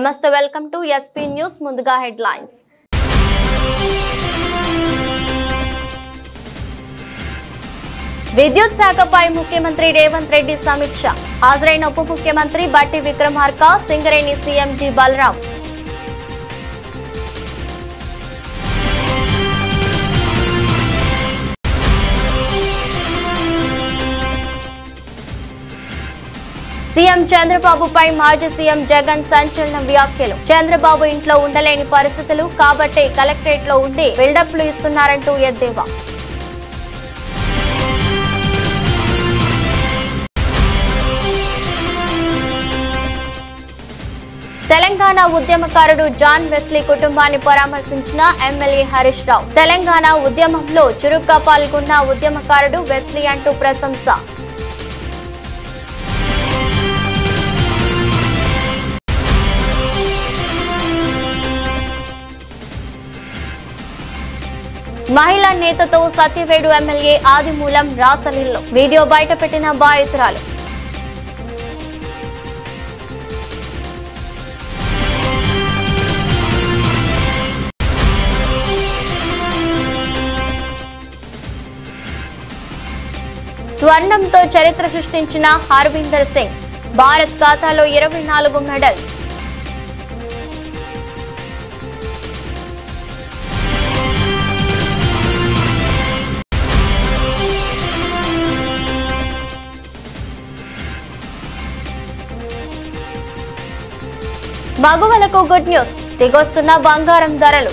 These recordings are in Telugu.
నమస్తే వెల్కమ్ టు ఎస్పీ న్యూస్ ముందుగా హెడ్లైన్స్. విద్యుత్ శాఖపై ముఖ్యమంత్రి రేవంత్ రెడ్డి సమీక్ష. హాజరైన ఉప ముఖ్యమంత్రి Bhatti Vikramarka Singareni CM D Balaram. CM చంద్రబాబుపై మాజీ సీఎం జగన్ సంచలన వ్యాఖ్యలు. చంద్రబాబు ఇంట్లో ఉండలేని పరిస్థితులు కాబట్టే కలెక్టరేట్లో ఉండి బిల్డప్లు ఇస్తున్నారంటూ ఎద్దేవా. తెలంగాణ ఉద్యమకారుడు జాన్ వెస్లీ కుటుంబాన్ని పరామర్శించిన ఎమ్మెల్యే హరీష్ రావు. తెలంగాణ ఉద్యమంలో చురుగ్గా పాల్గొన్న ఉద్యమకారుడు వెస్లీ అంటూ ప్రశంస. మహిళా నేతతో సత్యవేడు ఎమ్మెల్యే ఆదిమూలం రాసలీల్లో వీడియో బయటపెట్టిన బాధితురాలు. స్వర్ణంతో చరిత్ర సృష్టించిన హర్వీందర్ సింగ్ భారత్ ఖాతాలో ఇరవై నాలుగు మెడల్స్. మగువలకు గుడ్ న్యూస్. దిగొస్తున్న బంగారం ధరలు.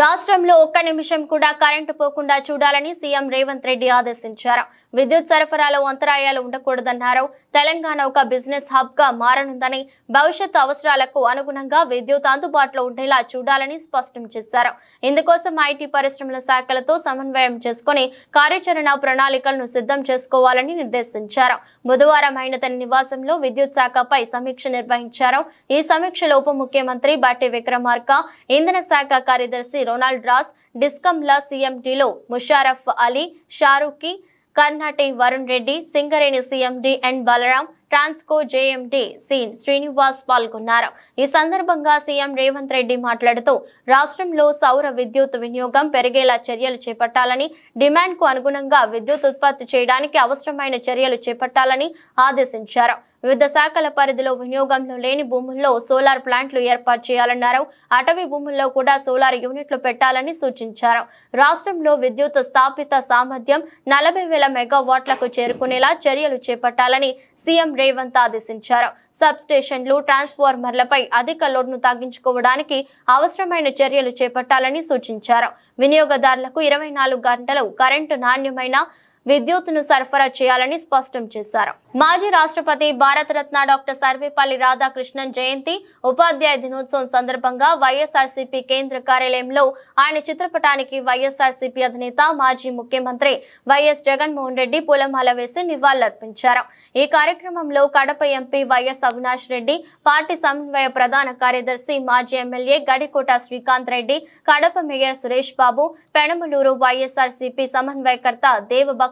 రాష్ట్రంలో ఒక్క నిమిషం కూడా కరెంటు పోకుండా చూడాలని సీఎం రేవంత్ రెడ్డి ఆదేశించారు. విద్యుత్ సరఫరాలో అంతరాయాలు ఉండకూడదన్నారు. తెలంగాణ ఒక బిజినెస్ హబ్గా మారనుందని భవిష్యత్తు అవసరాలకు అనుగుణంగా విద్యుత్ అందుబాటులో ఉండేలా చూడాలని స్పష్టం చేశారు. ఇందుకోసం ఐటీ పరిశ్రమల శాఖలతో సమన్వయం చేసుకుని కార్యాచరణ ప్రణాళికలను సిద్ధం చేసుకోవాలని నిర్దేశించారు. బుధవారం ఆయన తన నివాసంలో విద్యుత్ శాఖపై సమీక్ష నిర్వహించారు. ఈ సమీక్షలో ఉప ముఖ్యమంత్రి బాటి విక్రమార్క ఇంధన శాఖ కార్యదర్శి రొనాల్డ్ రాస్ డిస్కంల సీఎండీలో Musharraf Ali Sharukhi Karnati Varun Reddy Singareni CMD N Balaram Transco JMD scene Srinivas పాల్గొన్నారు. ఈ సందర్భంగా సీఎం రేవంత్ రెడ్డి మాట్లాడుతూ రాష్ట్రంలో సౌర విద్యుత్ వినియోగం పెరిగేలా చర్యలు చేపట్టాలని డిమాండ్కు అనుగుణంగా విద్యుత్ ఉత్పత్తి చేయడానికి అవసరమైన చర్యలు చేపట్టాలని ఆదేశించారు. వివిధ శాఖల పరిధిలో వినియోగంలో లేని భూముల్లో సోలార్ ప్లాంట్లు ఏర్పాటు చేయాలన్నారు. అటవీ భూముల్లో కూడా సోలార్ యూనిట్లు పెట్టాలని సూచించారు. రాష్ట్రంలో విద్యుత్ స్థాపిత సామర్థ్యం నలభై వేల మెగావాట్లకు చేరుకునేలా చర్యలు చేపట్టాలని సీఎం రేవంత్ ఆదేశించారు. సబ్ స్టేషన్లు ట్రాన్స్ఫార్మర్లపై అధిక లోడ్ను తగ్గించుకోవడానికి అవసరమైన చర్యలు చేపట్టాలని సూచించారు. వినియోగదారులకు ఇరవై నాలుగు గంటలు కరెంటు నాణ్యమైన విద్యుత్తును సరఫరా చేయాలని స్పష్టం చేశారు. మాజీ రాష్ట్రపతి భారతరత్న డాక్టర్ సర్వేపల్లి రాధాకృష్ణన్ జయంతి ఉపాధ్యాయ దినోత్సవం సందర్భంగా వైఎస్ఆర్సీపీ కేంద్ర కార్యాలయంలో ఆయన చిత్రపటానికి వైఎస్ఆర్సీపీ అధినేత మాజీ ముఖ్యమంత్రి వైఎస్ జగన్మోహన్ రెడ్డి పూలమాల వేసి నివాళులర్పించారు. ఈ కార్యక్రమంలో Kadapa MP YS Avinash Reddy party సమన్వయ ప్రధాన కార్యదర్శి మాజీ ఎమ్మెల్యే గడికోట శ్రీకాంత్ రెడ్డి కడప మేయర్ సురేష్ బాబు పెనమలూరు వైఎస్ఆర్సీపీ సమన్వయకర్త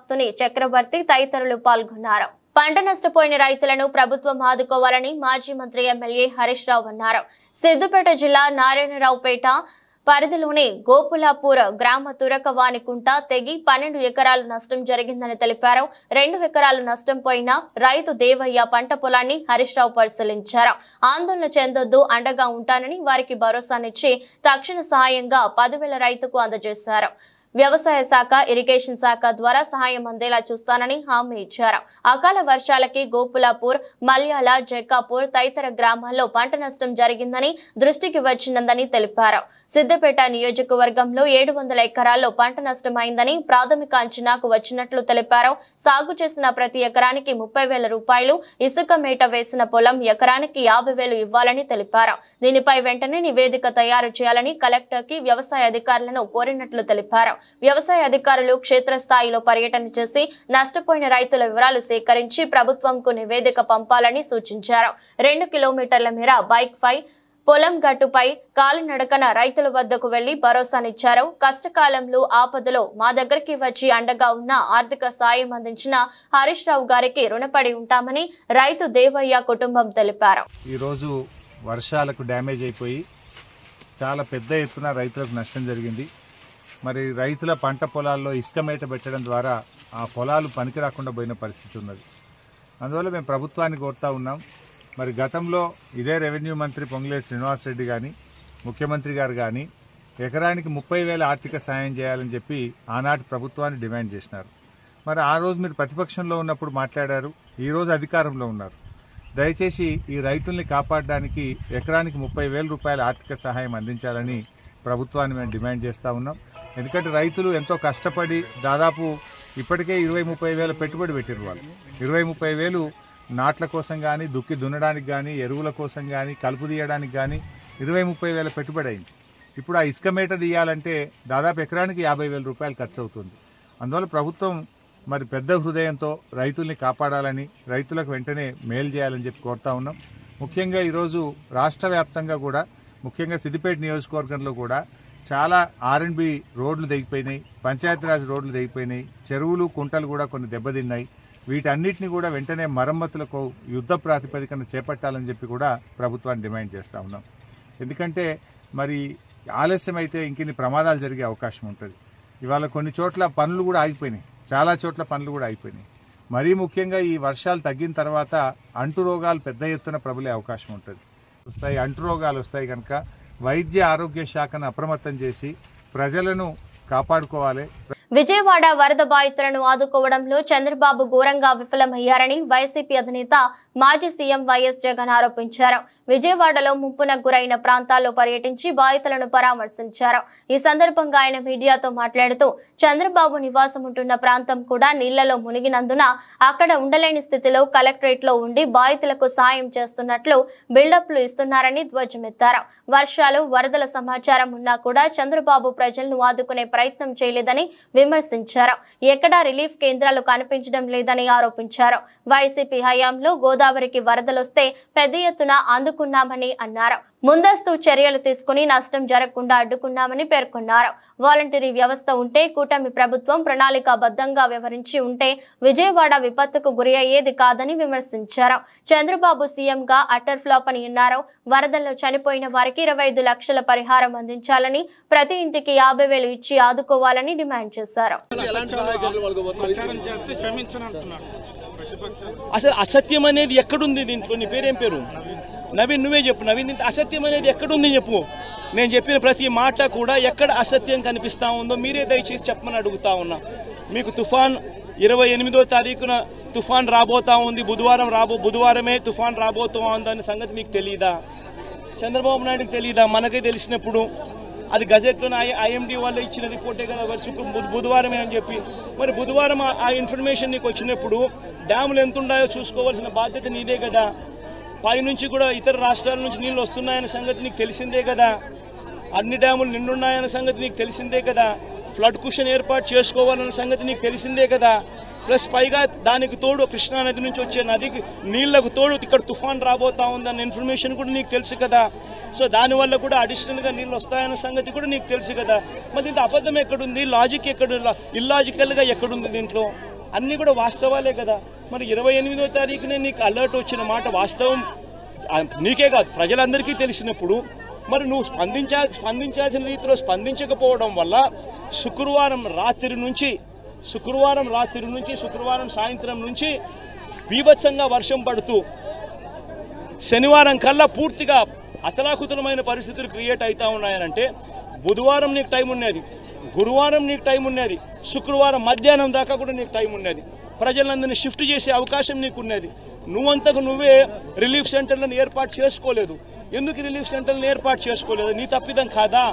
దేవభక్తుని చక్రవర్తి తదితరులు పాల్గొన్నారు. పంట నష్టపోయిన రైతులను ప్రభుత్వం ఆదుకోవాలని మాజీ మంత్రి ఎమ్మెల్యే హరీష్ రావు అన్నారు. సిద్దిపేట జిల్లా నారాయణరావుపేట పరిధిలోని గోపులాపూర్ గ్రామ తురకవాణికుంట తెగి పన్నెండు ఎకరాలు నష్టం జరిగిందని తెలిపారు. రెండు ఎకరాలు నష్టం పోయిన రైతు దేవయ్య పంట పొలాన్ని హరీష్ రావు పరిశీలించారు. ఆందోళన చెందొద్దు అండగా ఉంటానని వారికి భరోసానిచ్చి తక్షణ సహాయంగా పదివేల రైతుకు అందజేశారు. వ్యవసాయ శాఖ ఇరిగేషన్ శాఖ ద్వారా సహాయం అందేలా చూస్తానని హామీ ఇచ్చారు. అకాల వర్షాలకి గోపులాపూర్ మల్యాల జైకాపూర్ తదితర గ్రామాల్లో పంట నష్టం జరిగిందని దృష్టికి వచ్చిందని తెలిపారు. సిద్దిపేట నియోజకవర్గంలో ఏడు వందల ఎకరాల్లో పంట నష్టమైందని ప్రాథమిక అంచనాకు వచ్చినట్లు తెలిపారు. సాగు చేసిన ప్రతి ఎకరానికి ముప్పై వేల రూపాయలు ఇసుక మేట వేసిన పొలం ఎకరానికి యాభై వేలు ఇవ్వాలని తెలిపారు. దీనిపై వెంటనే నివేదిక తయారు చేయాలని కలెక్టర్కి వ్యవసాయ అధికారులను కోరినట్లు తెలిపారు. వ్యవసాయ అధికారులు క్షేత్రస్థాయిలో పర్యటన చేసి నష్టపోయిన రైతుల వివరాలు సేకరించి ప్రభుత్వంకు నివేదిక పంపాలని సూచించారు. రెండు కిలోమీటర్ల మేర బైక్ ఫై పొలం గట్టుపై కాలినడకన రైతుల వద్దకు వెళ్ళి భరోసానిచ్చారు. కష్టకాలంలో ఆపదలో మా దగ్గరికి వచ్చి అండగా ఉన్న ఆర్థిక సాయం అందించిన హరీష్ రావు గారికి రుణపడి ఉంటామని రైతు దేవయ్య కుటుంబం తెలిపారు. ఈరోజు వర్షాలకు డ్యామేజ్ అయిపోయి చాలా పెద్ద ఎత్తున రైతులకు నష్టం జరిగింది. మరి రైతుల పంట పొలాల్లో ఇసుక మేట పెట్టడం ద్వారా ఆ పొలాలు పనికి రాకుండా పోయిన పరిస్థితి ఉన్నది. అందువల్ల మేము ప్రభుత్వాన్ని కోరుతా ఉన్నాం. మరి గతంలో ఇదే రెవెన్యూ మంత్రి పొంగులేటి శ్రీనివాసరెడ్డి కానీ ముఖ్యమంత్రి గారు కానీ ఎకరానికి ముప్పై వేల ఆర్థిక సాయం చేయాలని చెప్పి ఆనాటి ప్రభుత్వాన్ని డిమాండ్ చేసినారు. మరి ఆ రోజు మీరు ప్రతిపక్షంలో ఉన్నప్పుడు మాట్లాడారు ఈరోజు అధికారంలో ఉన్నారు. దయచేసి ఈ రైతుల్ని కాపాడడానికి ఎకరానికి ముప్పై వేల రూపాయల ఆర్థిక సహాయం అందించాలని ప్రభుత్వాన్ని మేము డిమాండ్ చేస్తూ ఉన్నాం. ఎందుకంటే రైతులు ఎంతో కష్టపడి దాదాపు ఇప్పటికే ఇరవై ముప్పై వేల పెట్టుబడి పెట్టిన వాళ్ళు. ఇరవై ముప్పై వేలు నాట్ల కోసం కానీ దుక్కి దున్నడానికి కానీ ఎరువుల కోసం కానీ కలుపు తీయడానికి కానీ ఇరవై ముప్పై వేల పెట్టుబడి అయింది. ఇప్పుడు ఆ ఇసుక మేట తీయాలంటే దాదాపు ఎకరానికి యాభై వేల రూపాయలు ఖర్చు అవుతుంది. అందువల్ల ప్రభుత్వం మరి పెద్ద హృదయంతో రైతుల్ని కాపాడాలని రైతులకు వెంటనే మేలు చేయాలని చెప్పి కోరుతా ఉన్నాం. ముఖ్యంగా ఈరోజు రాష్ట్ర వ్యాప్తంగా కూడా ముఖ్యంగా సిద్దిపేట నియోజకవర్గంలో కూడా చాలా ఆర్ఎండ్బి రోడ్లు తెగిపోయినాయి పంచాయతీరాజ్ రోడ్లు తెగిపోయినాయి చెరువులు కుంటలు కూడా కొన్ని దెబ్బతిన్నాయి. వీటన్నిటిని కూడా వెంటనే మరమ్మతులకు యుద్ధ ప్రాతిపదికన చేపట్టాలని చెప్పి కూడా ప్రభుత్వాన్ని డిమాండ్ చేస్తూ ఉన్నాం. ఎందుకంటే మరి ఆలస్యం అయితే ఇంకిన్ని ప్రమాదాలు జరిగే అవకాశం ఉంటుంది. ఇవాళ కొన్ని చోట్ల పనులు కూడా ఆగిపోయినాయి. చాలా చోట్ల పనులు కూడా ఆగిపోయినాయి. మరీ ముఖ్యంగా ఈ వర్షాలు తగ్గిన తర్వాత అంటు రోగాలు పెద్ద ఎత్తున ప్రబలే అవకాశం ఉంటుంది. వస్తాయి అంటు రోగాలు వస్తాయి కనుక వైద్య ఆరోగ్య శాఖను అప్రమత్తం చేసి ప్రజలను కాపాడుకోవాలి. విజయవాడ వరద బాధితులను ఆదుకోవడంలో చంద్రబాబు ఘోరంగా విఫలమయ్యారని వైసీపీ అధినేత మాజీ సీఎం వైఎస్ జగన్ ఆరోపించారు. విజయవాడలో ముంపున గురైన ప్రాంతాల్లో పర్యటించి బాధితులను పరామర్శించారు. ఈ సందర్భంగా ఆయన మీడియాతో మాట్లాడుతూ చంద్రబాబు నివాసం ఉంటున్న ప్రాంతం కూడా నీళ్ళలో మునిగినందున అక్కడ ఉండలేని స్థితిలో కలెక్టరేట్లో ఉండి బాధితులకు సాయం చేస్తున్నట్లు బిల్డప్లు ఇస్తున్నారని ధ్వజమెత్తారు. వర్షాలు వరదల సమాచారం ఉన్నా కూడా చంద్రబాబు ప్రజలను ఆదుకునే ప్రయత్నం చేయలేదని విమర్శించారు. ఎక్కడా రిలీఫ్ కేంద్రాలు కనిపించడం లేదని ఆరోపించారు. వైసీపీ హయాంలో గోదావరికి వరదలొస్తే పెద్ద ఎత్తున అందుకున్నామని అన్నారు. ముందస్తు చర్యలు తీసుకుని నష్టం జరగకుండా అడ్డుకున్నామని పేర్కొన్నారు. వాలంటరీ వ్యవస్థ ఉంటే కూటమి ప్రభుత్వం ప్రణాళికాబద్ధంగా వ్యవహరించి ఉంటే విజయవాడ విపత్తుకు గురి అయ్యేది కాదని విమర్శించారు. చంద్రబాబు సీఎంగా అటర్ ఫ్లాప్ అని అన్నారు. వరదల్లో చనిపోయిన వారికి ఇరవై ఐదు లక్షల పరిహారం అందించాలని ప్రతి ఇంటికి యాభై వేలు ఇచ్చి ఆదుకోవాలని డిమాండ్ చేశారు. అసలు అసత్యం అనేది ఎక్కడుంది దీంట్లో? నీ పేరేం పేరు? నవీన్ నువ్వే చెప్పు. నవీన్ ఇంత అసత్యం అనేది ఎక్కడుంది చెప్పు. నేను చెప్పిన ప్రతి మాట కూడా ఎక్కడ అసత్యం కనిపిస్తూ ఉందో మీరే దయచేసి చెప్పమని అడుగుతా ఉన్నా. మీకు తుఫాన్ ఇరవై ఎనిమిదో తారీఖున తుఫాన్ రాబోతా ఉంది. బుధవారం రాబో బుధవారమే తుఫాన్ రాబోతూ ఉందనే సంగతి మీకు తెలియదా చంద్రబాబు నాయుడుకి తెలియదా మనకే తెలిసినప్పుడు. అది గజెట్లో ఐఎండి వాళ్ళు ఇచ్చిన రిపోర్టే కదా మరి శుక్ర బుధవారమే అని చెప్పి. మరి బుధవారం ఆ- ఆ ఇన్ఫర్మేషన్ నీకు వచ్చినప్పుడు డ్యాములు ఎంత ఉన్నాయో చూసుకోవాల్సిన బాధ్యత నీదే కదా. పైనుంచి కూడా ఇతర రాష్ట్రాల నుంచి నీళ్ళు వస్తున్నాయనే సంగతి నీకు తెలిసిందే కదా. అన్ని డ్యాములు నిండున్నాయన్న సంగతి నీకు తెలిసిందే కదా. ఫ్లడ్ కుషన్ ఏర్పాటు చేసుకోవాలన్న సంగతి నీకు తెలిసిందే కదా. ప్లస్ పైగా దానికి తోడు కృష్ణా నది నుంచి వచ్చే నదికి నీళ్ళకు తోడు ఇక్కడ తుఫాన్ రాబోతా ఉందన్న ఇన్ఫర్మేషన్ కూడా నీకు తెలుసు కదా. సో దానివల్ల కూడా అడిషనల్గా నీళ్ళు వస్తాయన్న సంగతి కూడా నీకు తెలుసు కదా. మరి దీంట్లో అబద్ధం ఎక్కడుంది? లాజిక్ ఎక్కడ ఇల్లాజికల్గా ఎక్కడుంది దీంట్లో? అన్నీ కూడా వాస్తవాలే కదా. మరి ఇరవై ఎనిమిదో తారీఖునే నీకు అలర్ట్ వచ్చిన మాట వాస్తవం? నీకే కాదు ప్రజలందరికీ తెలిసినప్పుడు మరి నువ్వు స్పందించా స్పందించాల్సిన రీతిలో స్పందించకపోవడం వల్ల శుక్రవారం రాత్రి నుంచి శుక్రవారం రాత్రి నుంచి శుక్రవారం సాయంత్రం నుంచి బీభత్సంగా వర్షం పడుతూ శనివారం కల్లా పూర్తిగా అతలాకుతలమైన పరిస్థితులు క్రియేట్ అవుతా ఉన్నాయనంటే బుధవారం నీకు టైం ఉండేది గురువారం నీకు టైం ఉన్నది శుక్రవారం మధ్యాహ్నం దాకా కూడా నీకు టైం ఉన్నది. ప్రజలందరినీ షిఫ్ట్ చేసే అవకాశం నీకు ఉన్నది. నువ్వంతకు నువ్వే రిలీఫ్ సెంటర్లను ఏర్పాటు చేసుకోలేదు. ఎందుకు రిలీఫ్ సెంటర్లను ఏర్పాటు చేసుకోలేదు? నీ తప్పిదం కాదా?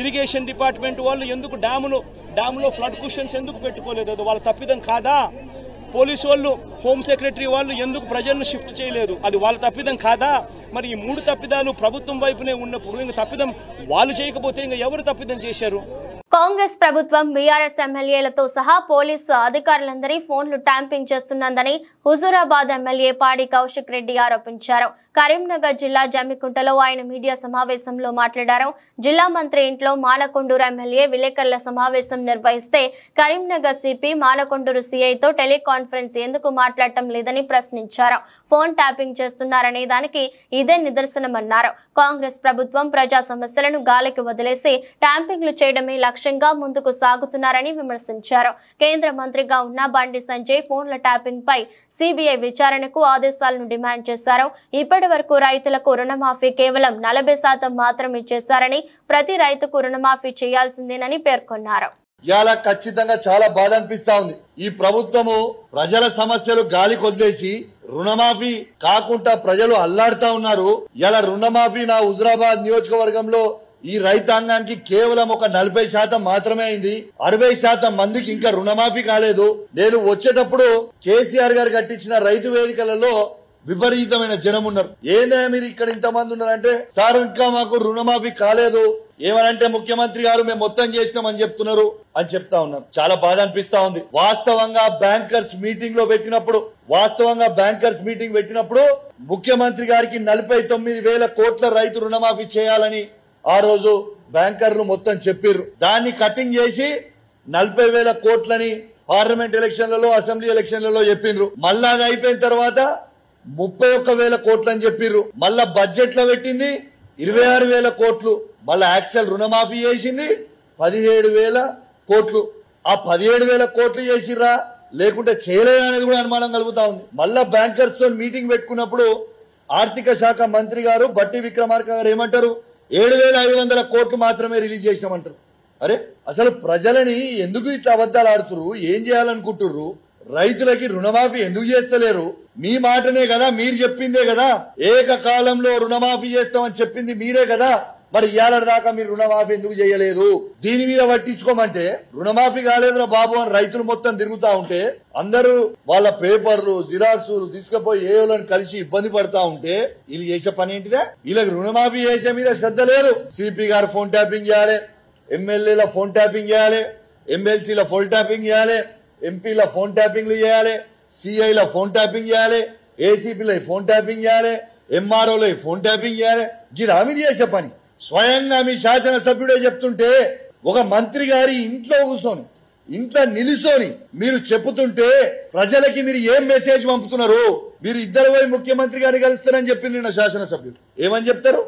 ఇరిగేషన్ డిపార్ట్మెంట్ వాళ్ళు ఎందుకు డ్యాములు డ్యాములో ఫ్లడ్ కుషన్స్ ఎందుకు పెట్టుకోలేదు? అది వాళ్ళ తప్పిదం కాదా? పోలీసు వాళ్ళు హోమ్ సెక్రటరీ వాళ్ళు ఎందుకు ప్రజలను షిఫ్ట్ చేయలేదు? అది వాళ్ళ తప్పిదం కాదా? మరి ఈ మూడు తప్పిదాలు ప్రభుత్వం వైపునే ఉన్నప్పుడు ఇంక తప్పిదం వాళ్ళు చేయకపోతే ఇంకా ఎవరు తప్పిదం చేశారు? కాంగ్రెస్ ప్రభుత్వం బీఆర్ఎస్ ఎమ్మెల్యేలతో సహా పోలీసు అధికారులందరి ఫోన్లు ట్యాంపింగ్ చేస్తున్నదని హుజూరాబాద్ ఎమ్మెల్యే పాడి కౌశిక్ రెడ్డి ఆరోపించారు. కరీంనగర్ జిల్లా జమ్మికుంటలో ఆయన మీడియా సమావేశంలో మాట్లాడారు. జిల్లా మంత్రి ఇంట్లో మానకొండూరు ఎమ్మెల్యే విలేకరుల సమావేశం నిర్వహిస్తే కరీంనగర్ సిపి మానకొండూరు సిఐతో టెలికాన్ఫరెన్స్ ఎందుకు మాట్లాడటం లేదని ప్రశ్నించారు. ఫోన్ ట్యాపింగ్ చేస్తున్నారనే దానికి ఇదే నిదర్శనమన్నారు. కాంగ్రెస్ ప్రభుత్వం ప్రజా సమస్యలను గాలికి వదిలేసి ట్యాంపింగ్లు చేయడమే లక్ష్యంగా ముందుకు సాగుతున్నారని విమర్శించారు. కేంద్ర మంత్రిగా ఉన్న బండి సంజయ్ ఫోన్ల ట్యాపింగ్ పై సిబిఐ విచారణకు ఆదేశాలను డిమాండ్ చేశారు. ఇప్పటి వరకు రైతులకు రుణమాఫీ కేవలం నలభై శాతం మాత్రమే చేశారని ప్రతి రైతుకు రుణమాఫీ చేయాల్సిందేనని పేర్కొన్నారు. ఇవాళ ఖచ్చితంగా చాలా బాధ అనిపిస్తా ఉంది. ఈ ప్రభుత్వము ప్రజల సమస్యలు గాలి కొద్దేసి రుణమాఫీ కాకుండా ప్రజలు అల్లాడుతా ఉన్నారు. ఇలా రుణమాఫీ నా హుజరాబాద్ నియోజకవర్గంలో ఈ రైతాంగానికి కేవలం ఒక నలభై శాతం మాత్రమే అయింది. అరవై శాతం మందికి ఇంకా రుణమాఫీ కాలేదు. నేను వచ్చేటప్పుడు కేసీఆర్ గారు కట్టించిన రైతు వేదికలలో విపరీతమైన జనం ఉన్నారు. ఏందే మీరు ఇక్కడ ఇంతమంది ఉన్నారంటే సార్ ఇంకా మాకు రుణమాఫీ కాలేదు. ఏమనంటే ముఖ్యమంత్రి గారు మేము మొత్తం చేసినామని చెప్తున్నారు అని చెప్తా ఉన్నాం. చాలా బాధ అనిపిస్తా ఉంది. వాస్తవంగా బ్యాంకర్స్ మీటింగ్లో పెట్టినప్పుడు వాస్తవంగా బ్యాంకర్స్ మీటింగ్ పెట్టినప్పుడు ముఖ్యమంత్రి గారికి నలభై తొమ్మిది వేల కోట్ల రైతు రుణమాఫీ చేయాలని ఆ రోజు బ్యాంకర్లు మొత్తం చెప్పిర్రు. దాన్ని కటింగ్ చేసి నలభై వేల కోట్లని పార్లమెంట్ ఎలక్షన్లలో అసెంబ్లీ ఎలక్షన్లలో చెప్పిండ్రు మళ్ళా అది అయిపోయిన తర్వాత ముప్పై ఒక్క వేల కోట్లు అని చెప్పిర్రు. మళ్ళా బడ్జెట్లో పెట్టింది ఇరవై ఆరు వేల కోట్లు. మళ్ళా యాక్సెల్ రుణమాఫీ చేసింది. పదిహేడు వేల కోట్లు. ఆ పదిహేడు వేల కోట్లు చేసిర్రా? లేకుంటే చేయలేదు అనేది కూడా అనుమానం కలుగుతా ఉంది. మళ్ళా బ్యాంకర్స్తో మీటింగ్ పెట్టుకున్నప్పుడు ఆర్థిక శాఖ మంత్రి గారు బట్టి విక్రమార్క గారు ఏమంటారు? ఏడు వేల ఐదు వందల కోట్లు మాత్రమే రిలీజ్ చేసినామంటారు. అరే అసలు ప్రజలని ఎందుకు ఇట్లా అబద్ధాలు ఆడుతురు ఏం చేయాలనుకుంటుర్రు? రైతులకి రుణమాఫీ ఎందుకు చేస్తలేరు? మీ మాటనే కదా మీరు చెప్పిందే కదా. ఏకకాలంలో రుణమాఫీ చేస్తామని చెప్పింది మీరే కదా. మరి ఇవాళ దాకా మీరు రుణమాఫీ ఎందుకు చేయలేదు? దీని మీద పట్టించుకోమంటే రుణమాఫీ కాలేదురా బాబు అని రైతులు మొత్తం తిరుగుతా ఉంటే అందరూ వాళ్ళ పేపర్లు జిరాక్సులు తీసుకుపోయి ఏయోలను కలిసి ఇబ్బంది పడతా ఉంటే వీళ్ళు చేసే పని ఏంటిదే? వీళ్ళకి రుణమాఫీ చేసే మీద శ్రద్ధ లేదు. సిపి గారు ఫోన్ ట్యాపింగ్ చేయాలి ఎమ్మెల్యేల ఫోన్ ట్యాపింగ్ చేయాలి ఎమ్మెల్సీల ఫోన్ ట్యాపింగ్ చేయాలి ఎంపీల ఫోన్ ట్యాపింగ్లు చేయాలి సిఐల ఫోన్ ట్యాపింగ్ చేయాలి ఏసీపీల ఫోన్ ట్యాపింగ్ చేయాలి ఎంఆర్ఓల ఫోన్ ట్యాపింగ్ చేయాలి. గిదా మీరు చేసే పని. స్వయంగా మీ శాసనసభ్యుడే చెప్తుంటే ఒక మంత్రి గారి ఇంట్లో కూర్చొని ఇంట్లో నిలుసోని మీరు చెప్పుతుంటే ప్రజలకి మీరు ఏం మెసేజ్ పంపుతున్నారు? మీరు ఇద్దరు పోయి ముఖ్యమంత్రి గారిని కలుస్తారని చెప్పింది నిన్న శాసనసభ్యుడు. ఏమని చెప్తారు?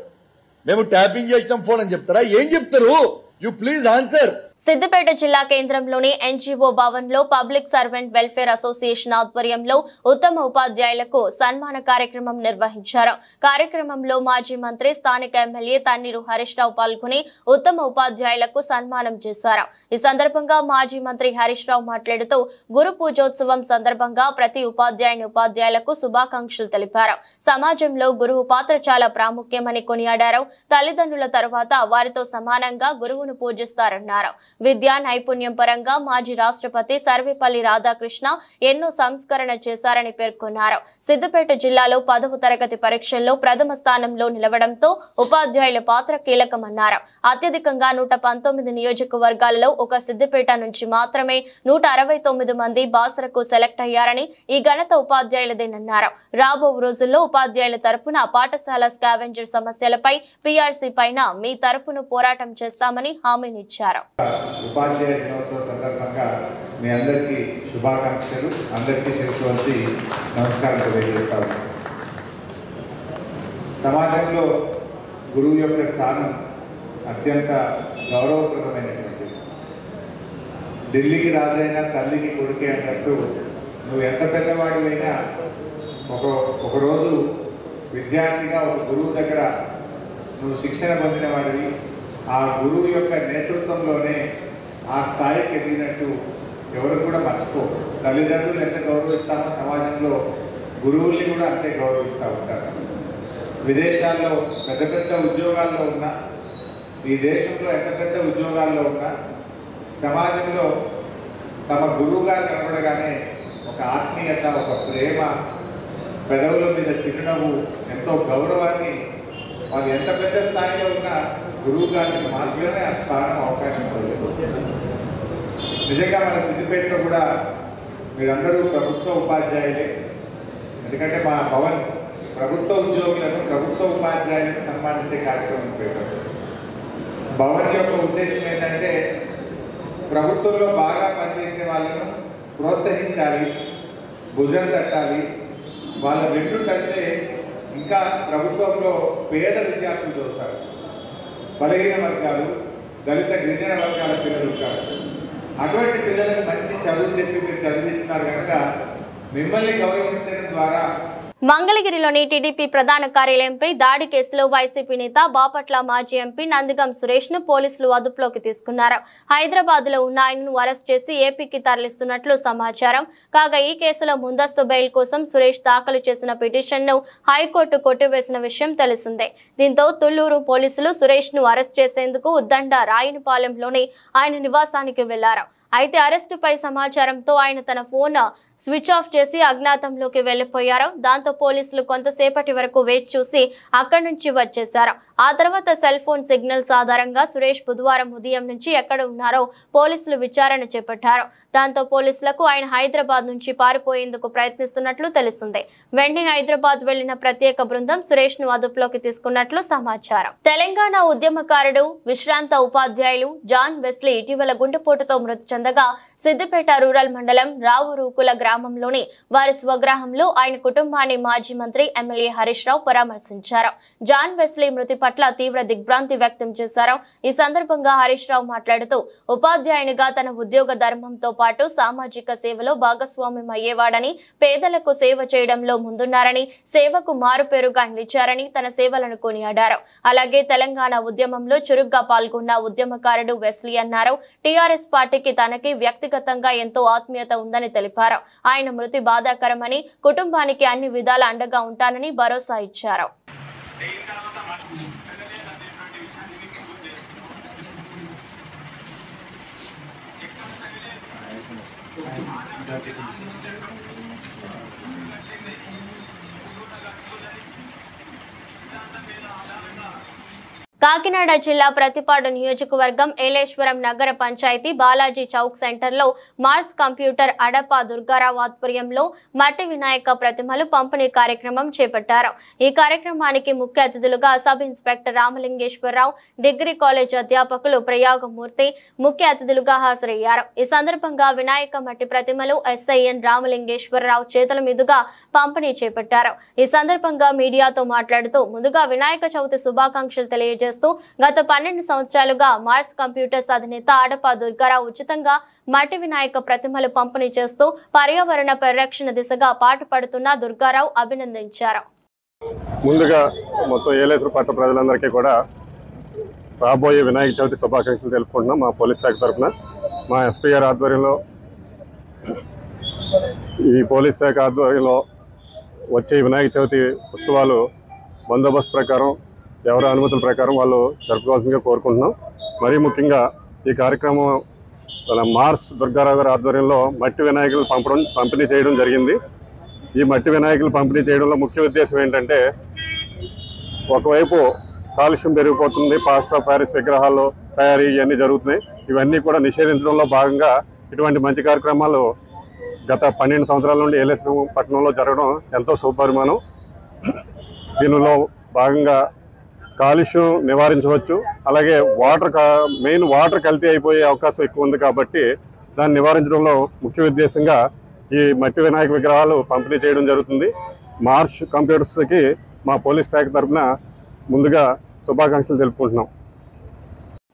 మేము ట్యాపింగ్ చేసినాం ఫోన్ అని చెప్తారా? ఏం చెప్తారు? యు ప్లీజ్ ఆన్సర్ సిద్దిపేట జిల్లా కేంద్రంలోని ఎన్జీఓ భవన్లో పబ్లిక్ సర్వెంట్ వెల్ఫేర్ అసోసియేషన్ ఆధ్వర్యంలో ఉత్తమ ఉపాధ్యాయులకు సన్మాన కార్యక్రమం నిర్వహించారు. కార్యక్రమంలో మాజీ మంత్రి స్థానిక ఎమ్మెల్యే తన్నీరు హరీష్ రావు పాల్గొని ఉత్తమ ఉపాధ్యాయులకు సన్మానం చేశారు. ఈ సందర్భంగా మాజీ మంత్రి హరీష్ రావు మాట్లాడుతూ గురు పూజోత్సవం సందర్భంగా ప్రతి ఉపాధ్యాయుని ఉపాధ్యాయులకు శుభాకాంక్షలు తెలిపారు. సమాజంలో గురువు పాత్ర చాలా ప్రాముఖ్యమని కొనియాడారు. తల్లిదండ్రుల తర్వాత వారితో సమానంగా గురువును పూజిస్తారన్నారు. విద్యా నైపుణ్యం పరంగా మాజీ రాష్ట్రపతి సర్వేపల్లి రాధాకృష్ణ ఎన్నో సంస్కరణ చేశారని పేర్కొన్నారు. సిద్దిపేట జిల్లాలో పదవ తరగతి పరీక్షల్లో ప్రథమ స్థానంలో నిలవడంతో ఉపాధ్యాయుల పాత్ర కీలకమన్నారు. అత్యధికంగా నూట పంతొమ్మిది నియోజకవర్గాలలో ఒక సిద్దిపేట నుంచి మాత్రమే నూట అరవై తొమ్మిది మంది బాసరకు సెలెక్ట్ అయ్యారని ఈ ఘనత ఉపాధ్యాయులదేనన్నారు. రాబో రోజుల్లో ఉపాధ్యాయుల తరపున పాఠశాల స్కావెంజర్ సమస్యలపై పీఆర్సీ పైన మీ తరపున పోరాటం చేస్తామని హామీనిచ్చారు. ఉపాధ్యాయ దినోత్సవ సందర్భంగా మీ అందరికీ శుభాకాంక్షలు. అందరికీ శిరస్సు నమస్కారం తెలియజేస్తాను సమాజంలో గురువు యొక్క స్థానం అత్యంత గౌరవప్రదమైనటువంటిది. ఢిల్లీకి రాజైనా తల్లికి కొడుకే అన్నట్టు నువ్వు ఎంత పెద్దవాడివైనా ఒక ఒకరోజు విద్యార్థిగా ఒక గురువు దగ్గర నువ్వు శిక్షణ పొందిన వాడివి ఆ గురువు యొక్క నేతృత్వంలోనే ఆ స్థాయికి ఎదిగినట్టు ఎవరు కూడా మర్చిపో. తల్లిదండ్రులు ఎంత గౌరవిస్తామో సమాజంలో గురువుల్ని కూడా అంతే గౌరవిస్తూ ఉంటారు. విదేశాల్లో పెద్ద పెద్ద ఉద్యోగాల్లో ఉన్న ఈ దేశంలో ఎంత పెద్ద ఉద్యోగాల్లో ఉన్నా సమాజంలో తమ గురువుగా కనపడగానే ఒక ఆత్మీయత ఒక ప్రేమ పెదవుల మీద చిరునవ్వు ఎంతో గౌరవాన్ని వాళ్ళు ఎంత పెద్ద స్థాయిలో ఉన్నా గురువు గారికి మాత్రమే ఆ స్థానం అవకాశం ఉండలేదు నిజంగా మన సిద్దిపేటలో కూడా మీరందరూ ప్రభుత్వ ఉపాధ్యాయులే. ఎందుకంటే మా భవన్ ప్రభుత్వ ఉద్యోగులను ప్రభుత్వ ఉపాధ్యాయులను సన్మానించే కార్యక్రమం పెట్టారు భవన్ యొక్క ఉద్దేశం ఏంటంటే ప్రభుత్వంలో బాగా పనిచేసే వాళ్ళను ప్రోత్సహించాలి భుజం తట్టాలి. వాళ్ళ వెన్ను తడితే ఇంకా ప్రభుత్వంలో పేద విద్యార్థులు చదువుతారు. బలహీన వర్గాలు దళిత గిరిజన వర్గాల పిల్లలు ఉంటారు. అటువంటి పిల్లలకు మంచి చదువు చెప్పి మీరు చదివిస్తున్నారు కనుక మిమ్మల్ని గౌరవించడం ద్వారా మంగళగిరిలోని టీడీపీ ప్రధాన కార్యాలయంపై దాడి కేసులో వైసీపీ నేత బాపట్ల మాజీ ఎంపీ నందిగం సురేష్ను పోలీసులు అదుపులోకి తీసుకున్నారు. హైదరాబాద్లో ఉన్న ఆయనను అరెస్ట్ చేసి ఏపీకి తరలిస్తున్నట్లు సమాచారం. కాగా ఈ కేసులో ముందస్తు బెయిల్ కోసం సురేష్ దాఖలు చేసిన పిటిషన్ను హైకోర్టు కొట్టివేసిన విషయం తెలిసిందే. దీంతో తుళ్ళూరు పోలీసులు సురేష్ను అరెస్ట్ చేసేందుకు ఉద్దండ రాయనిపాలెంలోని ఆయన నివాసానికి వెళ్ళారు. అయితే అరెస్టుపై సమాచారంతో ఆయన తన ఫోన్ స్విచ్ ఆఫ్ చేసి అజ్ఞాతంలోకి వెళ్ళిపోయారు దాంతో పోలీసులు కొంతసేపటి వరకు వేచి చూసి అక్కడి నుంచి వచ్చేశారు. ఆ తర్వాత సెల్ ఫోన్ సిగ్నల్స్ ఆధారంగా సురేష్ బుధవారం ఉదయం నుంచి ఎక్కడ ఉన్నారో పోలీసులు విచారణ చేపట్టారు. దాంతో పోలీసులకు ఆయన హైదరాబాద్ నుంచి పారిపోయేందుకు ప్రయత్నిస్తున్నట్లు తెలిసింది వెంటనే హైదరాబాద్ వెళ్ళిన ప్రత్యేక బృందం సురేష్ను అదుపులోకి తీసుకున్నట్లు సమాచారం. తెలంగాణ ఉద్యమకారుడు విశ్రాంత ఉపాధ్యాయులు జాన్ వెస్లీ ఇటీవల గుండెపోటుతో మృతి చెందగా సిద్దిపేట రూరల్ మండలం రావురూకుల గ్రామంలోని వారి స్వగ్రామంలో ఆయన కుటుంబాన్ని మాజీ మంత్రి ఎమ్మెల్యే హరీష్ రావు పరామర్శించారు. జాన్ వెస్లీ మృతి పట్ల తీవ్ర దిగ్భ్రాంతి వ్యక్తం చేశారు. ఈ సందర్భంగా హరీష్ రావు మాట్లాడుతూ ఉపాధ్యాయునిగా తన ఉద్యోగ ధర్మంతో పాటు సామాజిక సేవలో భాగస్వామ్యం అయ్యేవాడని పేదలకు సేవ చేయడంలో ముందున్నారని సేవకు మారుపేరుగా నిలిచారని తన సేవలను కొనియాడారు. అలాగే తెలంగాణ ఉద్యమంలో చురుగ్గా పాల్గొన్న ఉద్యమకారుడు వెస్లీ అన్నారు. టీఆర్ఎస్ పార్టీకి తన తనకి వ్యక్తిగతంగా ఎంతో ఆత్మీయత ఉందని తెలిపారు. ఆయన మృతి బాధాకరమని కుటుంబానికి అన్ని విధాల అండగా ఉంటానని భరోసా ఇచ్చారు. కాకినాడ జిల్లా ప్రతిపాడు నియోజకవర్గం ఏలేశ్వరం నగర పంచాయతీ బాలాజీ చౌక్ సెంటర్లో మార్స్ కంప్యూటర్ అడప దుర్గారావు ఆధ్వర్యంలో మట్టి వినాయక ప్రతిమలు పంపిణీ కార్యక్రమం చేపట్టారు. ఈ కార్యక్రమానికి ముఖ్య అతిథులుగా sub inspector Ramalingeswara Rao degree college అధ్యాపకులు ప్రయాగమూర్తి ముఖ్య అతిథులుగా హాజరయ్యారు. ఈ సందర్భంగా వినాయక మట్టి ప్రతిమలు ఎస్ఐఎన్ రామలింగేశ్వరరావు చేతుల మీదుగా పంపిణీ చేపట్టారు. ఈ సందర్భంగా మీడియాతో మాట్లాడుతూ ముందుగా వినాయక చవితి శుభాకాంక్షలు చేస్తూ గత పన్నెండు సంవత్సరాలుగా మార్స్ కంప్యూటర్స్ అధినేత ఆడప దుర్గారావు ఉచితంగా మట్టి వినాయక ప్రతిమలు పంపిణీ చేస్తూ పర్యావరణ పరిరక్షణ దిశగా పాటుపడుతున్న దుర్గారావు అభినందించారు. ముందుగా మొత్తం ఏలేశ్వర పట్ల ప్రజలందరికీ కూడా రాబోయే వినాయక చవితి శుభాకాంక్షలు తెలుపుకుంటున్నాం మా పోలీస్ శాఖ తరఫున. మా ఎస్పీఆర్ ఆధ్వర్యంలో ఈ పోలీస్ శాఖ ఆధ్వర్యంలో వచ్చే వినాయక చవితి ఉత్సవాలు బందోబస్తు ప్రకారం ఎవరి అనుమతుల ప్రకారం వాళ్ళు జరుపుకోవాల్సిందిగా కోరుకుంటున్నాం. మరీ ముఖ్యంగా ఈ కార్యక్రమం మార్స్ దుర్గారావు గారి ఆధ్వర్యంలో మట్టి వినాయకులు పంపడం పంపిణీ చేయడం జరిగింది. ఈ మట్టి వినాయకులు పంపిణీ చేయడంలో ముఖ్య ఉద్దేశం ఏంటంటే ఒకవైపు కాలుష్యం పెరిగిపోతుంది పాస్టర్ ఆఫ్ ప్యారిస్ విగ్రహాలు తయారీ ఇవన్నీ జరుగుతున్నాయి. ఇవన్నీ కూడా నిషేధించడంలో భాగంగా ఇటువంటి మంచి కార్యక్రమాలు గత పన్నెండు సంవత్సరాల నుండి ఏలేశ్వరం పట్టణంలో జరగడం ఎంతో సుపరిమాణం దీనిలో భాగంగా కాలుష్యం నివారించవచ్చు. అలాగే వాటర్ కా- మెయిన్ వాటర్ కల్తీ అయిపోయే అవకాశం ఎక్కువ ఉంది కాబట్టి దాన్ని నివారించడంలో ముఖ్య ఉద్దేశంగా ఈ మట్టి వినాయక విగ్రహాలు పంపిణీ చేయడం జరుగుతుంది. మార్ష్ కంప్యూటర్స్కి మా పోలీస్ శాఖ తరఫున ముందుగా శుభాకాంక్షలు తెలుపుకుంటున్నాం.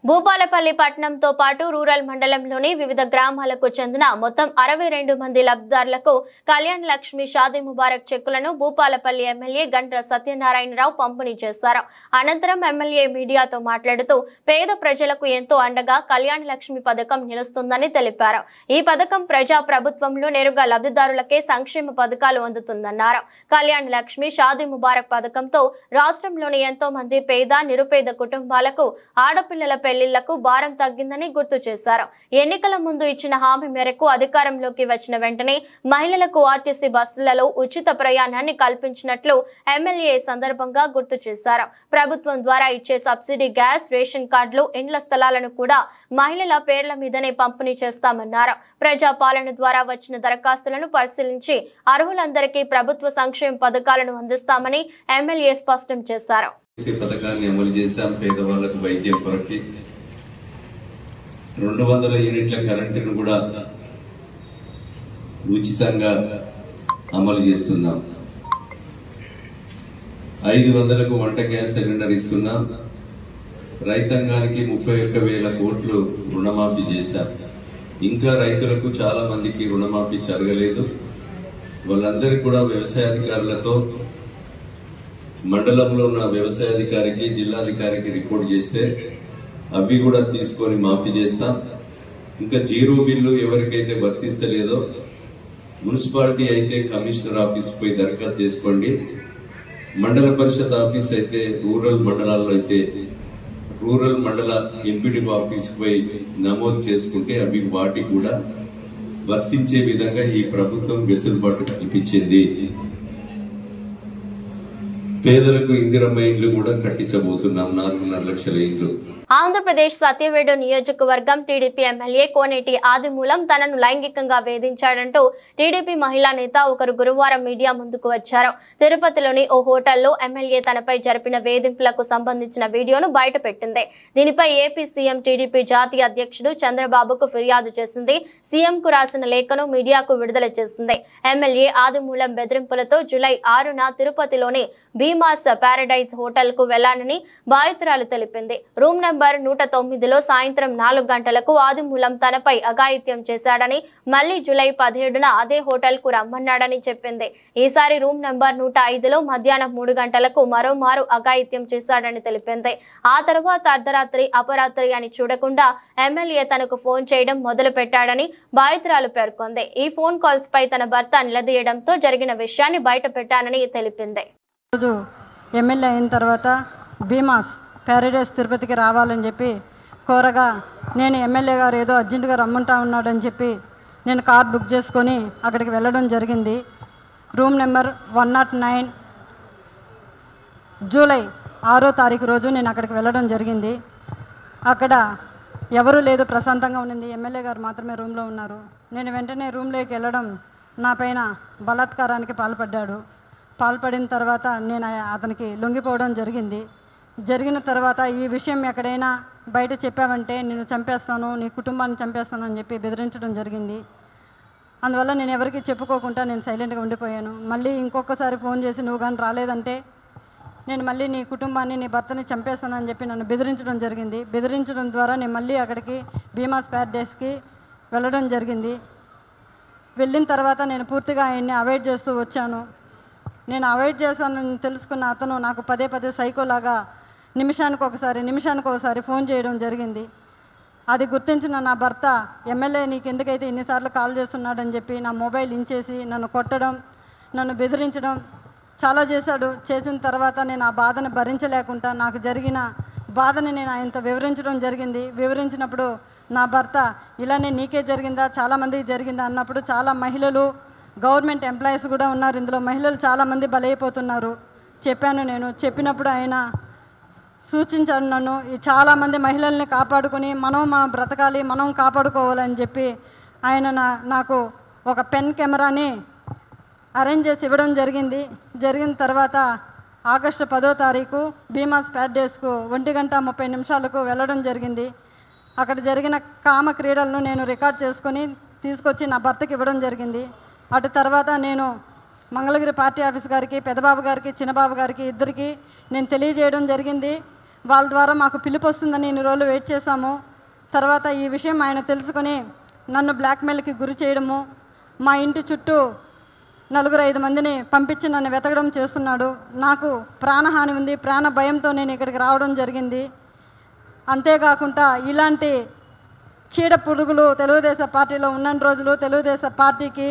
భూపాలపల్లి పట్టణంతో పాటు రూరల్ మండలంలోని వివిధ గ్రామాలకు చెందిన మొత్తం అరవై రెండు మంది లబ్ధిదారులకు కళ్యాణ్ లక్ష్మి షాదీ ముబారక్ చెక్కులను భూపాలపల్లి ఎమ్మెల్యే గంట్ర సత్యనారాయణరావు పంపిణీ చేశారు. అనంతరం ఎమ్మెల్యే మీడియాతో మాట్లాడుతూ పేద ప్రజలకు ఎంతో అండగా కళ్యాణ్ లక్ష్మి పథకం నిలుస్తుందని తెలిపారు. ఈ పథకం ప్రజా ప్రభుత్వంలో నేరుగా లబ్ధిదారులకే సంక్షేమ పథకాలు అందుతుందన్నారు. కళ్యాణ్ లక్ష్మి షాదీ ముబారక్ పథకంతో రాష్ట్రంలోని ఎంతో మంది పేద నిరుపేద కుటుంబాలకు ఆడపిల్లల పెళ్ళి పెళ్ళిళ్ళకు భారం తగ్గిందని గుర్తు చేశారు. ఎన్నికల ముందు ఇచ్చిన హామీ మేరకు అధికారంలోకి వచ్చిన వెంటనే మహిళలకు ఆర్టీసీ బస్సులలో ఉచిత ప్రయాణాన్ని కల్పించినట్లు ఎమ్మెల్యే సందర్భంగా గుర్తు చేశారు. ప్రభుత్వం ద్వారా ఇచ్చే సబ్సిడీ గ్యాస్ రేషన్ కార్డులు ఇండ్ల స్థలాలను కూడా మహిళల పేర్ల మీదనే పంపిణీ చేస్తామన్నారు. ప్రజా పాలన ద్వారా వచ్చిన దరఖాస్తులను పరిశీలించి అర్హులందరికీ ప్రభుత్వ సంక్షేమ పథకాలను అందిస్తామని ఎమ్మెల్యే స్పష్టం చేశారు. పథకాన్ని అమలు చేశాం. పేదవాళ్ళకు వైద్యం కొరకి. రెండు వందల యూనిట్ల కరెంటును కూడా ఉచితంగా అమలు చేస్తున్నాం. ఐదు వందలకు వంట గ్యాస్ సిలిండర్ ఇస్తున్నాం. రైతాంగానికి ముప్పై ఒక్క వేల కోట్లు రుణమాఫీ చేశాం. ఇంకా రైతులకు చాలా మందికి రుణమాఫీ జరగలేదు. వాళ్ళందరికీ కూడా వ్యవసాయ అధికారులతో మండలంలో ఉన్న వ్యవసాయాధికారికి జిల్లాధికారికి రిపోర్ట్ చేస్తే అవి కూడా తీసుకొని మాఫీ చేస్తాం. ఇంకా జీరో బిల్లు ఎవరికైతే వర్తిస్తలేదో మున్సిపాలిటీ అయితే కమిషనర్ ఆఫీస్ పోయి దరఖాస్తు చేసుకోండి. మండల పరిషత్ ఆఫీస్ అయితే రూరల్ మండలాల్లో అయితే రూరల్ మండల ఎంపీడీఓ ఆఫీస్ పోయి నమోదు చేసుకుంటే అవి వాటికి కూడా వర్తించే విధంగా ఈ ప్రభుత్వం వెసులుబాటు కల్పించింది. పేదలకు ఇందిరమ్మ ఇండ్లు కూడా కట్టించబోతున్నాం. నాలుగున్నర లక్షల ఇండ్లు. ఆంధ్రప్రదేశ్ సత్యవేడు నియోజకవర్గం టీడీపీ ఎమ్మెల్యే కోనేటి ఆదిమూలం తనను లైంగికంగా వేధించాడంటూ టీడీపీ మహిళా నేత ఒకరు గురువారం మీడియా ముందుకు వచ్చారు. తిరుపతిలోని ఓ హోటల్లో ఎమ్మెల్యే తనపై జరిపిన వేధింపులకు సంబంధించిన వీడియోను బయటపెట్టింది. దీనిపై ఏపీ సీఎం టీడీపీ జాతీయ అధ్యక్షుడు చంద్రబాబుకు ఫిర్యాదు చేసింది. సీఎంకు రాసిన లేఖను మీడియాకు విడుదల చేసింది. ఎమ్మెల్యే ఆదిమూలం బెదిరింపులతో జూలై ఆరున తిరుపతిలోని భీమాస్ పారడైజ్ హోటల్కు వెళ్ళానని బాధితురాలు తెలిపింది. రూమ్ నెంబర్ నూట తొమ్మిదిలో సాయంత్రం నాలుగు గంటలకు ఆదిమూలం తనపై అఘాయిత్యం చేశాడని మళ్ళీ జూలై పదిహేడున అదే హోటల్కు రమ్మన్నాడని చెప్పింది. ఈసారి రూమ్ నంబర్ నూట ఐదులో మధ్యాహ్నం మూడు గంటలకు మరోమారు అఘాయిత్యం చేశాడని తెలిపింది. ఆ తర్వాత అర్ధరాత్రి అపరాత్రి అని చూడకుండా ఎమ్మెల్యే తనకు ఫోన్ చేయడం మొదలు పెట్టాడని బాధితురాలు పేర్కొంది. ఈ ఫోన్ కాల్స్ పై తన భర్త నిలదీయడంతో జరిగిన విషయాన్ని బయట పెట్టానని తెలిపింది ఎమ్మెల్యే అయిన తర్వాత భీమాస్ ప్యారడైస్ తిరుపతికి రావాలని చెప్పి కోరగా నేను ఎమ్మెల్యే గారు ఏదో అర్జెంటుగా రమ్మంటా ఉన్నాడని చెప్పి నేను కార్ బుక్ చేసుకొని అక్కడికి వెళ్ళడం జరిగింది. Room number one not nine July ఆరో తారీఖు రోజు నేను అక్కడికి వెళ్ళడం జరిగింది. అక్కడ ఎవరూ లేదు ప్రశాంతంగా ఉండింది ఎమ్మెల్యే గారు మాత్రమే రూమ్లో ఉన్నారు. నేను వెంటనే రూమ్లోకి వెళ్ళడం నా పైన బలాత్కారానికి పాల్పడ్డాడు. పాల్పడిన తర్వాత నేను అతనికి లొంగిపోవడం జరిగింది. జరిగిన తర్వాత ఈ విషయం ఎక్కడైనా బయట చెప్పావంటే నేను చంపేస్తాను నీ కుటుంబాన్ని చంపేస్తాను అని చెప్పి బెదిరించడం జరిగింది. అందువల్ల నేను ఎవరికి చెప్పుకోకుండా నేను సైలెంట్గా ఉండిపోయాను. మళ్ళీ ఇంకొకసారి ఫోన్ చేసి నువ్వు కానీ రాలేదంటే నేను మళ్ళీ నీ కుటుంబాన్ని నీ భర్తని చంపేస్తానని చెప్పి నన్ను బెదిరించడం జరిగింది. బెదిరించడం ద్వారా నేను మళ్ళీ అక్కడికి భీమాస్ ప్యారడైస్కి వెళ్ళడం జరిగింది. వెళ్ళిన తర్వాత నేను పూర్తిగా ఆయన్ని అవాయిడ్ చేస్తూ వచ్చాను. నేను అవాయిడ్ చేశానని తెలుసుకున్న అతను నాకు పదే పదే సైకోలాగా నిమిషానికి ఒకసారి నిమిషానికి ఒకసారి ఫోన్ చేయడం జరిగింది. అది గుర్తించిన నా భర్త ఎమ్మెల్యే నీకు ఎందుకైతే ఇన్నిసార్లు కాల్ చేస్తున్నాడని చెప్పి నా మొబైల్ ఇంచేసి నన్ను కొట్టడం నన్ను బెదిరించడం చాలా చేశాడు. చేసిన తర్వాత నేను ఆ బాధను భరించలేకుండా నాకు జరిగిన బాధని నేను ఆయనతో వివరించడం జరిగింది. వివరించినప్పుడు నా భర్త ఇలానే నీకే జరిగిందా? చాలామందికి జరిగిందా? అన్నప్పుడు చాలా మహిళలు గవర్నమెంట్ ఎంప్లాయీస్ కూడా ఉన్నారు. ఇందులో మహిళలు చాలామంది బలైపోతున్నారు. చెప్పాను నేను. చెప్పినప్పుడు ఆయన సూచించాడు నన్ను ఈ చాలామంది మహిళల్ని కాపాడుకొని మనం మనం బ్రతకాలి మనం కాపాడుకోవాలని చెప్పి ఆయన నా నాకు ఒక పెన్ కెమెరాని అరేంజ్ చేసి ఇవ్వడం జరిగింది. జరిగిన తర్వాత ఆగస్టు పదో తారీఖు భీమా స్పాట్ డేస్కు ఒంటి గంట ముప్పై నిమిషాలకు వెళ్ళడం జరిగింది. అక్కడ జరిగిన కామ క్రీడలను నేను రికార్డ్ చేసుకొని తీసుకొచ్చి నా భర్తకి ఇవ్వడం జరిగింది. అటు తర్వాత నేను మంగళగిరి పార్టీ ఆఫీస్ గారికి పెదబాబు గారికి చిన్నబాబు గారికి ఇద్దరికి నేను తెలియజేయడం జరిగింది. వాళ్ళ ద్వారా మాకు పిలుపు వస్తుందని ఇన్ని రోజులు వెయిట్ చేశాము. తర్వాత ఈ విషయం ఆయన తెలుసుకొని నన్ను బ్లాక్మెయిల్కి గురి చేయడము మా ఇంటి చుట్టూ నలుగురు ఐదు మందిని పంపించి నన్ను వెతకడం చేస్తున్నాడు. నాకు ప్రాణహాని ఉంది ప్రాణ భయంతో నేను ఇక్కడికి రావడం జరిగింది. అంతేకాకుండా ఇలాంటి చీడ పురుగులు తెలుగుదేశం పార్టీలో ఉన్న రోజులు తెలుగుదేశం పార్టీకి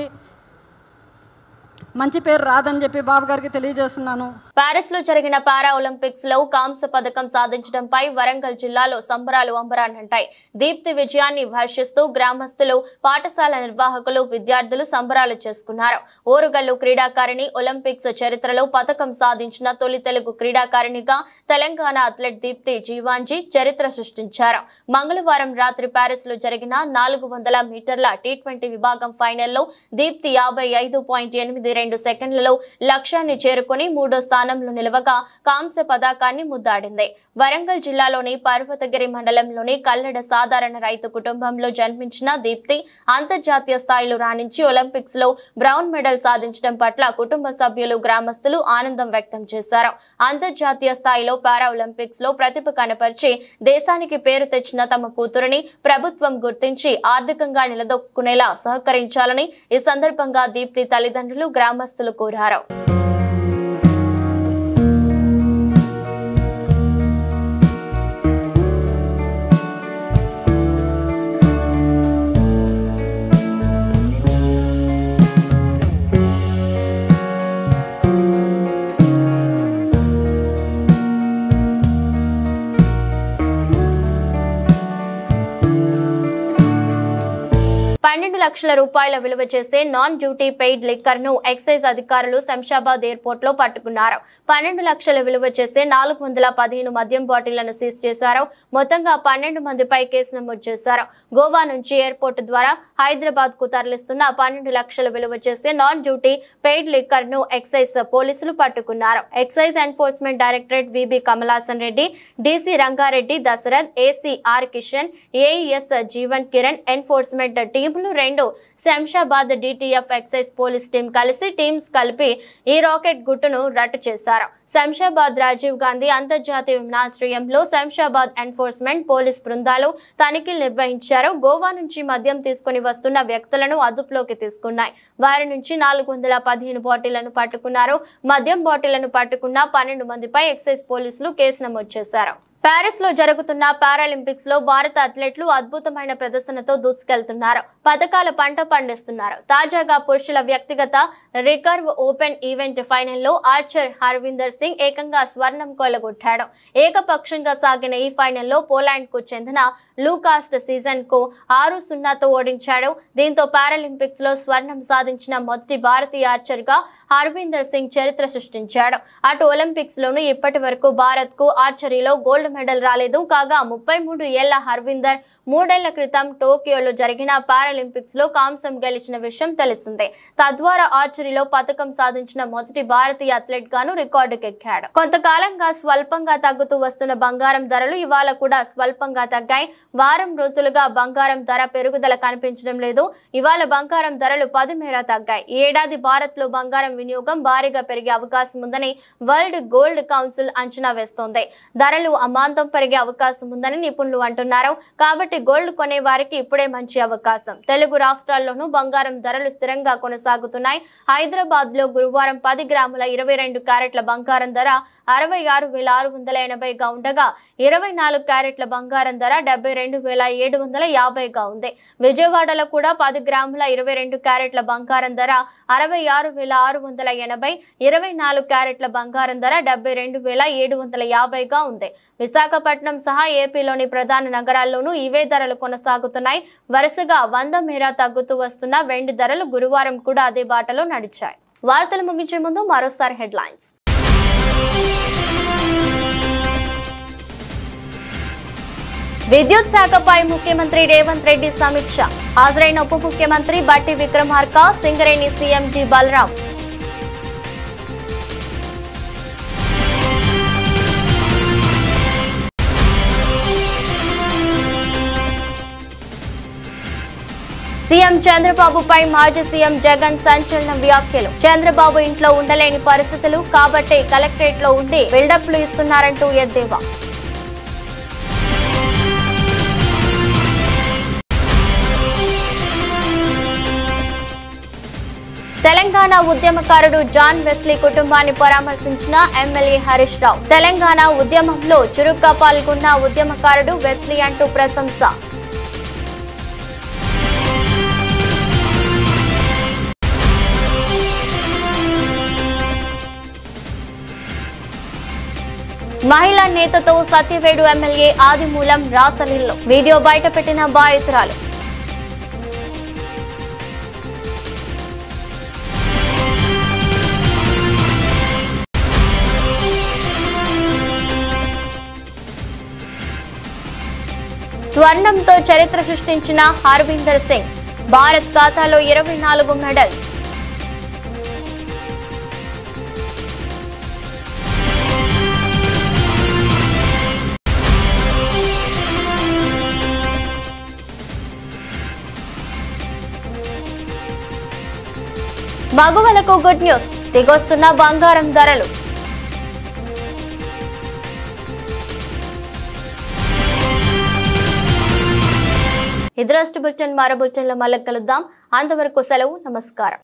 మంచి పేరు రాదని చెప్పి బాబు గారికి తెలియజేస్తున్నాను. పారిస్లో జరిగిన పారా ఒలింపిక్స్లో కాంస్య పథకం సాధించడంపై వరంగల్ జిల్లాలో సంబరాలు అంబరాన్నంటాయి. దీప్తి విజయాన్ని వర్షిస్తూ గ్రామస్తులు పాఠశాల నిర్వాహకులు విద్యార్థులు సంబరాలు చేసుకున్నారు. ఓరుగల్లు క్రీడాకారిణి ఒలింపిక్స్ చరిత్రలో పథకం సాధించిన తొలి తెలుగు క్రీడాకారిణిగా తెలంగాణ అథ్లెట్ దీప్తి జీవాంజీ చరిత్ర సృష్టించారు. మంగళవారం రాత్రి పారిస్లో జరిగిన నాలుగు వందల మీటర్ల టీ ట్వంటీ విభాగం ఫైనల్లో దీప్తి యాభై ఐదు పాయింట్ ఎనిమిది రెండు సెకండ్లలో లక్ష్యాన్ని చేరుకుని మూడో స్థానంలో నిలవగా కాంస్య పతాకాన్ని ముద్దాడింది. వరంగల్ జిల్లాలోని పర్వతగిరి మండలంలోని కల్లడ సాధారణ రైతు కుటుంబంలో జన్మించిన దీప్తి అంతర్జాతీయ స్థాయిలో రాణించి ఒలింపిక్స్లో బ్రౌన్ మెడల్ సాధించడం పట్ల కుటుంబ సభ్యులు గ్రామస్తులు ఆనందం వ్యక్తం చేశారు. అంతర్జాతీయ స్థాయిలో పారా ఒలింపిక్స్లో ప్రతిభ కనపరిచి దేశానికి పేరు తెచ్చిన తమ కూతురిని ప్రభుత్వం గుర్తించి ఆర్థికంగా నిలదొక్కునేలా సహకరించాలని ఈ సందర్భంగా దీప్తి తల్లిదండ్రులు గ్రామస్తులు కోరారు. లక్షల రూపాయల విలువ చేసే నాన్ డ్యూటీ పెయిడ్ లిక్కర్ను ఎక్సైజ్ అధికారులు శంషాబాద్ ఎయిర్పోర్ట్లో పట్టుకున్నారు. పన్నెండు లక్షల విలువ చేసే నాలుగు వందల పదిహేను మద్యం బాటిళ్ళను సీజ్ చేశారు. మొత్తంగా పన్నెండు మందిపై కేసు నమోదు చేశారు. గోవా నుంచి ఎయిర్పోర్ట్ ద్వారా హైదరాబాద్కు తరలిస్తున్న పన్నెండు లక్షల విలువ చేసే నాన్ డ్యూటీ పెయిడ్ లిక్కర్ను ఎక్సైజ్ పోలీసులు పట్టుకున్నారు. Excise enforcement directorate VB Kamalasan Reddy DC Rangareddy Dasharath AC R Kishan AES Jeevan Kiran enforcement టీంలు రెండు Shamshabad DTF excise police team కలిసి టీమ్స్ కలిపి ఈ రాకెట్ గుట్టును రట్టు చేశారు. శంషాబాద్ రాజీవ్ గాంధీ అంతర్జాతీయ విమానాశ్రయంలో శంషాబాద్ ఎన్ఫోర్స్మెంట్ పోలీస్ బృందాలు తనిఖీలు నిర్వహించారు. గోవా నుంచి మద్యం తీసుకుని వస్తున్న వ్యక్తులను అదుపులోకి తీసుకున్నాయి. వారి నుంచి నాలుగు వందల పదిహేను బాటిళ్ళను పట్టుకున్నారు. మద్యం బాటిళ్ళను పట్టుకున్న పన్నెండు మందిపై ఎక్సైజ్ పోలీసులు కేసు నమోదు చేశారు. పారిస్లో జరుగుతున్న పారాలింపిక్స్లో భారత అథ్లెట్లు అద్భుతమైన ప్రదర్శనతో దూసుకెళ్తున్నారు. పథకాల పంట పండిస్తున్నారు. తాజాగా పురుషుల వ్యక్తిగత రికర్వ్ ఓపెన్ ఈవెంట్ ఫైనల్లో ఆర్చర్ హర్విందర్ సింగ్ ఏకంగా స్వర్ణం కొలగొట్టాడు ఏకపక్షంగా సాగిన ఈ ఫైనల్లో పోలాండ్కు చెందిన లూకాస్ట్ సీజన్కు ఆరు సున్నాతో ఓడించాడు. దీంతో పారాలింపిక్స్లో స్వర్ణం సాధించిన మొదటి భారతీయ ఆర్చర్గా హర్విందర్ సింగ్ చరిత్ర సృష్టించాడు. అటు ఒలింపిక్స్ లోను ఇప్పటి వరకు భారత్కు ఆర్చరీలో గోల్డ్ మెడల్ రాలేదు. కాగా ముప్పై మూడు ఏళ్ళ హర్విందర్ మూడేళ్ళ క్రితం టోక్యోలో జరిగిన పారాలింపిక్స్లో కాంసం గెలిచిన విషయం తెలిసిందే. తద్వారా ఆర్చరీలో పథకం సాధించిన మొదటి భారతీయ అథ్లెట్ గాను రికార్డుకెక్కాడు కొంతకాలంగా స్వల్పంగా తగ్గుతూ వస్తున్న బంగారం ధరలు ఇవాళ కూడా స్వల్పంగా తగ్గాయి. వారం రోజులుగా బంగారం ధర పెరుగుదల కనిపించడం లేదు. ఇవాళ బంగారం ధరలు పది మేర తగ్గాయి. ఈ ఏడాది భారత్లో బంగారం వినియోగం భారీగా పెరిగే అవకాశం ఉందని వరల్డ్ గోల్డ్ కౌన్సిల్ అంచనా వేస్తోంది. ధరలు ప్రాంతం పెరిగే అవకాశం ఉందని నిపుణులు అంటున్నారు. కాబట్టి గోల్డ్ కొనే వారికి ఇప్పుడే మంచి అవకాశం. తెలుగు రాష్ట్రాల్లోనూ బంగారం ధరలు స్థిరంగా కొనసాగుతున్నాయి. హైదరాబాద్లో గురువారం పది గ్రాముల ఇరవై రెండు క్యారెట్ల బంగారం ధర అరవై ఆరు వేల ఆరు వందల ఎనభైగా ఉండగా ఇరవై నాలుగు క్యారెట్ల బంగారం ధర డెబ్బై రెండు వేల ఏడు వందల యాభైగా ఉంది. విజయవాడలో కూడా పది గ్రాముల ఇరవై రెండు క్యారెట్ల బంగారం ధర అరవై ఆరు వేల ఆరు వందల ఎనభై ఇరవై నాలుగు క్యారెట్ల బంగారం ధర డెబ్బై రెండు వేల ఏడు వందల యాభైగా ఉంది. విశాఖపట్నం సహా ఏపీలోని ప్రధాన నగరాల్లోనూ ఇవే ధరలు కొనసాగుతున్నాయి. వరుసగా వంద మేర తగ్గుతూ వస్తున్న వెండి ధరలు గురువారం కూడా అదే బాటలో నడిచాయి. వార్తలు ముగించే ముందు మరోసారి హెడ్లైన్స్. విద్యుత్ శాఖపై ముఖ్యమంత్రి రేవంత్ రెడ్డి సమీక్ష. హాజరైన ఉప ముఖ్యమంత్రి Bhatti Vikramarka Singareni CM D Balaram CM చంద్రబాబుపై మాజీ సీఎం జగన్ సంచలన వ్యాఖ్యలు. చంద్రబాబు ఇంట్లో ఉండలేని పరిస్థితులు కాబట్టి కలెక్టరేట్లో ఉండి బిల్డప్లు ఇస్తున్నారంటూ ఎద్దేవా. తెలంగాణ ఉద్యమకారుడు జాన్ వెస్లీ కుటుంబాన్ని పరామర్శించిన ఎమ్మెల్యే హరీష్ రావు. తెలంగాణ ఉద్యమంలో చురుగ్గా పాల్గొన్న ఉద్యమకారుడు వెస్లీ అంటూ ప్రశంస. మహిళా నేతతో సత్యవేడు ఎమ్మెల్యే ఆదిమూలం రాసలీల్లో వీడియో బయటపెట్టిన బాధితురాలు. స్వర్ణంతో చరిత్ర సృష్టించిన హర్వీందర్ సింగ్. భారత్ ఖాతాలో ఇరవై నాలుగు మెడల్స్. మగువలకు గుడ్ న్యూస్. దిగొస్తున్న బంగారం ధరలు. ఇదిరాష్ట్ర బులెటిన్ మరో బులెటిన్లో మళ్ళీ కలుద్దాం. అంతవరకు సెలవు నమస్కారం.